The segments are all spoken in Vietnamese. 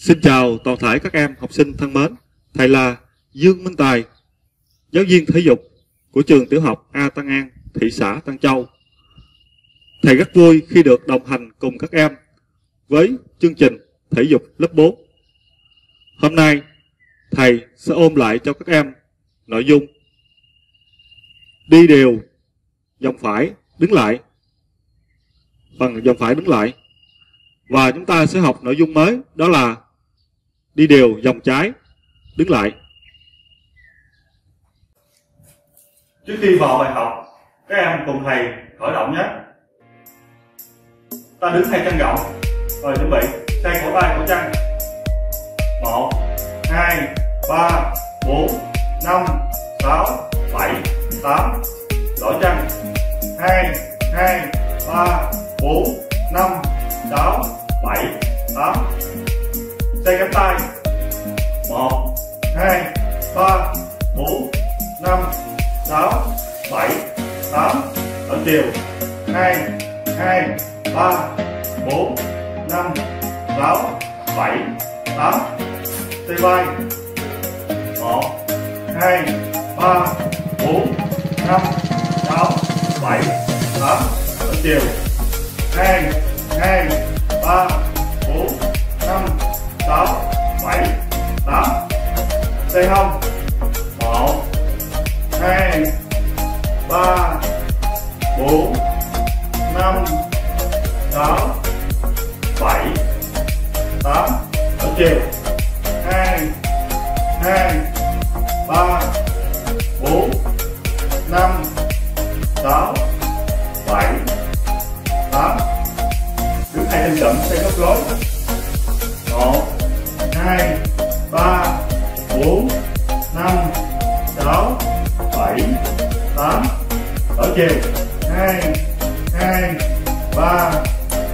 Xin chào toàn thể các em học sinh thân mến. Thầy là Dương Minh Tài, giáo viên thể dục của trường tiểu học A Tăng An, thị xã Tăng Châu. Thầy rất vui khi được đồng hành cùng các em với chương trình thể dục lớp 4. Hôm nay, thầy sẽ ôm lại cho các em nội dung đi đều, dòng phải đứng lại, bằng dòng phải đứng lại. Và chúng ta sẽ học nội dung mới đó là đi đều dòng trái đứng lại. Trước khi vào bài học, các em cùng thầy khởi động nhé. Ta đứng hai chân rộng rồi chuẩn bị xoay cổ tay cổ chân. Một, hai, ba, bốn, năm, sáu, bảy, tám. Đổi chân. Hai hai, ba, bốn, năm, sáu, bảy, tám. Xoay cánh tay. Ở chiều hai hai, ba, bốn, năm, sáu, bảy, tám. Xoay vai một hai, ba, bốn, năm, sáu, bảy, tám. Ở đều hai hai, ba, bốn, năm, sáu, bảy, tám. Xoay hông.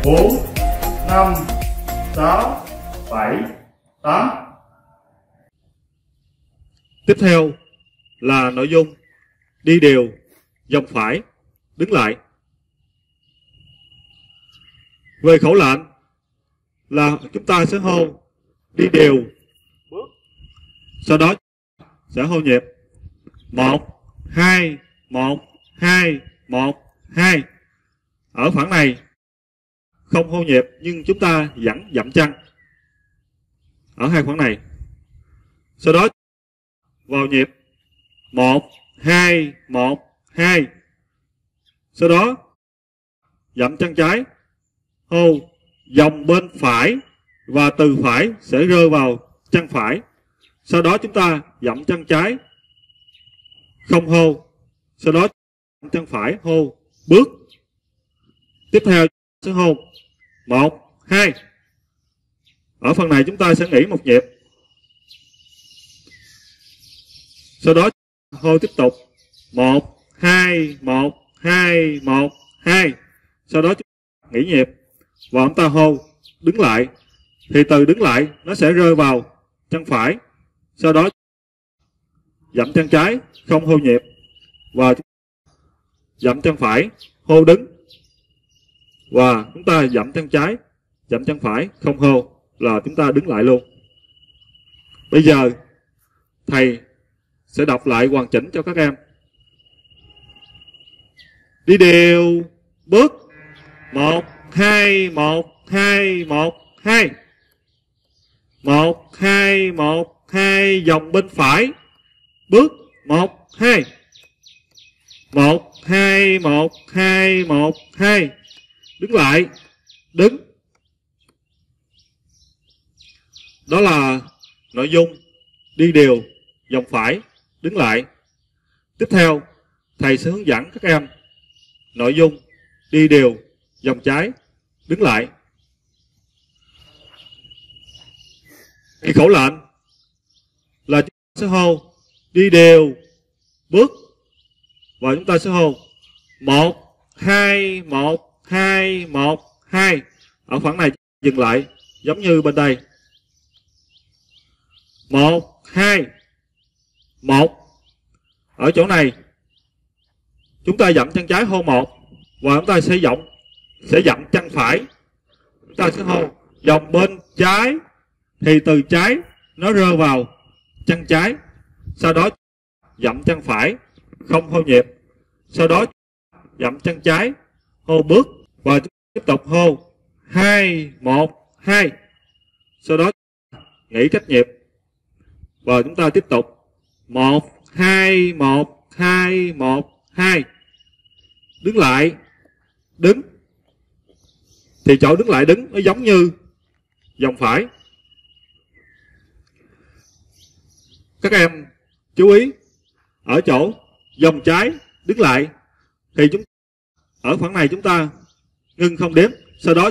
Bốn, năm, sáu, bảy, tám. Tiếp theo là nội dung đi đều dòng phải, đứng lại. Về khẩu lệnh là chúng ta sẽ hô đi đều. Bước sau đó sẽ hô nhịp. Một, hai một hai một, hai. Ở khoảng này không hô nhịp nhưng chúng ta vẫn dậm chân. Ở hai khoảng này. Sau đó, vào nhịp một, hai một, hai. Sau đó, dậm chân trái. Hô, dòng bên phải và từ phải sẽ rơi vào chân phải. Sau đó chúng ta dậm chân trái. Không hô. Sau đó chân phải, hô, bước. Tiếp theo, sẽ hô một, hai. Ở phần này chúng ta sẽ nghỉ một nhịp. Sau đó hô tiếp tục. Một, hai một hai một, hai. Sau đó nghỉ nhịp. Và chúng ta hô, đứng lại. Thì từ đứng lại nó sẽ rơi vào chân phải. Sau đó, dậm chân trái, không hô nhịp. Và dậm chân phải, hô đứng và chúng ta dậm chân trái, dậm chân phải, không hô, là chúng ta đứng lại luôn. Bây giờ, thầy sẽ đọc lại hoàn chỉnh cho các em. Đi đều, bước một, hai một hai một hai. Một hai một, hai, dòng bên phải. Bước một, hai. Một hai một hai một, hai đứng lại. Đứng. Đó là nội dung đi đều dòng phải. Đứng lại. Tiếp theo, thầy sẽ hướng dẫn các em nội dung, đi đều dòng trái. Đứng lại. Thì khẩu lệnh là chúng ta sẽ hô, đi đều, bước. Và chúng ta sẽ hô, một, hai, một hai, một, hai. Ở khoảng này dừng lại, giống như bên đây. Một, hai. Một. Ở chỗ này, chúng ta dậm chân trái hô một, và chúng ta sẽ dậm sẽ dậm chân phải. Chúng ta sẽ hô, dòng bên trái, thì từ trái, nó rơi vào chân trái. Sau đó dậm chân phải, không hô nhịp. Sau đó dậm chân trái, hô bước và tiếp tục hô. Hai, một, hai. Sau đó nghỉ cách nhịp và chúng ta tiếp tục. Một, hai một hai một, hai. Đứng lại. Đứng. Thì chỗ đứng lại đứng nó giống như dòng phải. Các em chú ý, ở chỗ dòng trái, đứng lại. Thì chúng ở khoảng này chúng ta nhưng không đếm. Sau đó,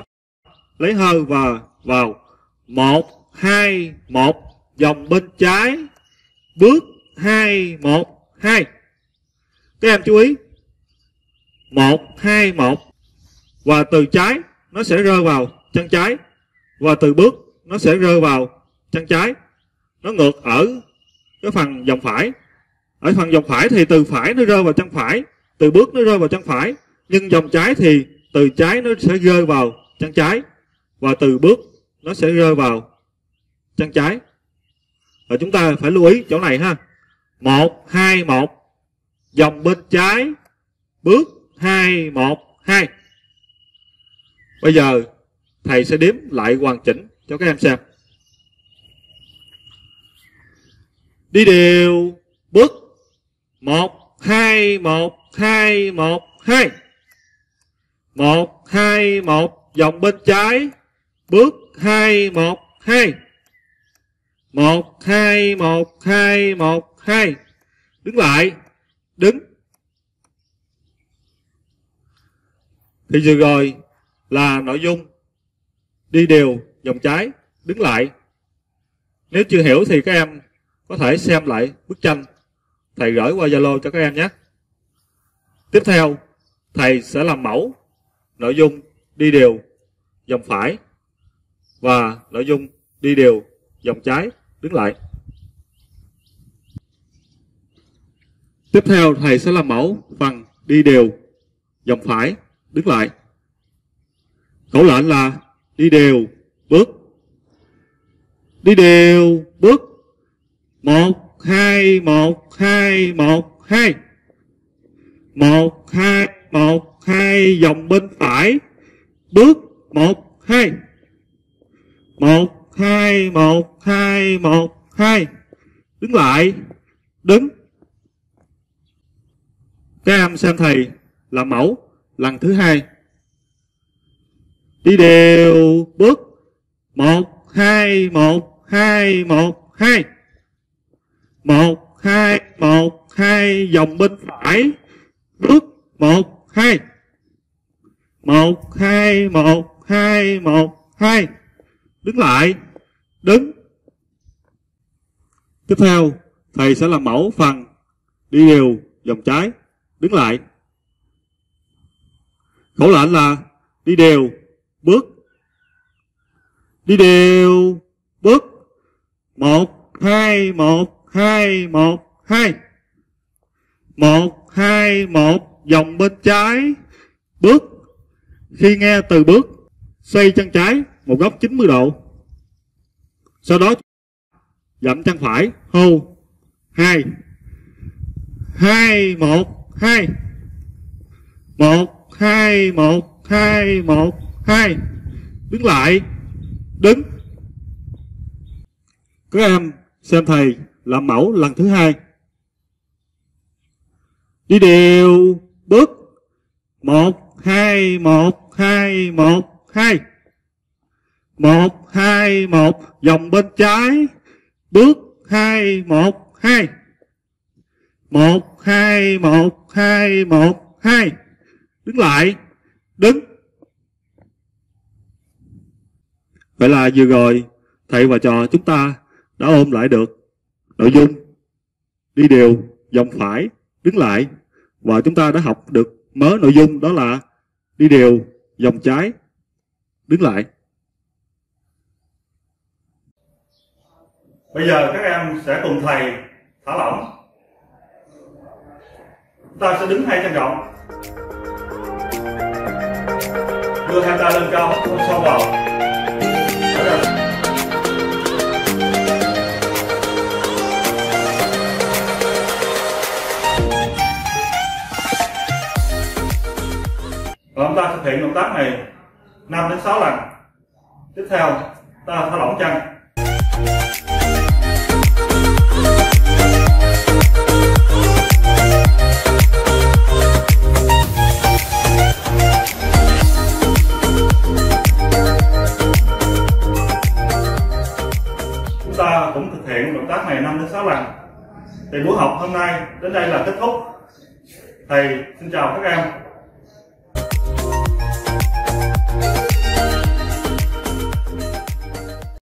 lấy hơi và vào. Một, hai, một. Dòng bên trái. Bước hai, một, hai. Các em chú ý. Một, hai, một. Và từ trái, nó sẽ rơi vào chân trái. Và từ bước, nó sẽ rơi vào chân trái. Nó ngược ở cái phần dòng phải. Ở phần dòng phải thì từ phải nó rơi vào chân phải. Từ bước nó rơi vào chân phải. Nhưng dòng trái thì từ trái nó sẽ rơi vào chân trái và từ bước nó sẽ rơi vào chân trái. Và chúng ta phải lưu ý chỗ này ha. Một, hai, một. Dòng bên trái, bước hai, một, hai. Bây giờ thầy sẽ đếm lại hoàn chỉnh cho các em xem. Đi đều, bước một, hai một hai một, hai một, hai, một. Dòng bên trái. Bước hai, một hai. Một hai một hai một, hai. Đứng lại. Đứng. Thì vừa rồi là nội dung đi đều dòng trái. Đứng lại. Nếu chưa hiểu thì các em có thể xem lại bức tranh. Thầy gửi qua zalo cho các em nhé. Tiếp theo, thầy sẽ làm mẫu nội dung đi đều dòng phải và nội dung đi đều dòng trái. Đứng lại. Tiếp theo, thầy sẽ làm mẫu phần đi đều dòng phải. Đứng lại. Khẩu lệnh là đi đều, bước. Đi đều, bước. Một, hai một hai một hai. Một hai, một hai dòng bên phải. Bước một, hai. Một hai một hai một, hai. Đứng lại. Đứng. Các em xem thầy làm mẫu, lần thứ hai. Đi đều. Bước một, hai một hai một hai. Một hai một, hai, dòng bên phải. Bước một, hai một, hai một hai một, hai. Đứng lại. Đứng. Tiếp theo, thầy sẽ làm mẫu phần đi đều dòng trái. Đứng lại. Khẩu lệnh là đi đều, bước. Đi đều, bước. Một, hai một hai một hai. Một hai, một dòng bên trái, bước khi nghe từ bước xoay chân trái một góc 90 độ, sau đó dậm chân phải, hô, hai hai, một hai một hai một hai một, hai, đứng lại, đứng. Các em xem thầy làm mẫu lần thứ hai. Đi đều, bước, một, hai, một hai, một hai. Một hai, một, dòng bên trái. Bước hai, một hai. Một hai một hai một, hai. Đứng lại. Đứng. Vậy là vừa rồi, thầy và trò chúng ta đã ôm lại được nội dung đi đều dòng phải, đứng lại. Và chúng ta đã học được mớ nội dung đó là đi đều dòng trái đứng lại. Bây giờ các em sẽ cùng thầy thả lỏng. Ta sẽ đứng hai chân rộng đưa hai tay lên cao hít sâu vào. Hiện động tác này 5 đến 6 lần. Tiếp theo, ta thả lỏng chân chúng ta cũng thực hiện động tác này 5 đến 6 lần. Thì buổi học hôm nay đến đây là kết thúc. Thầy xin chào các em. Bye.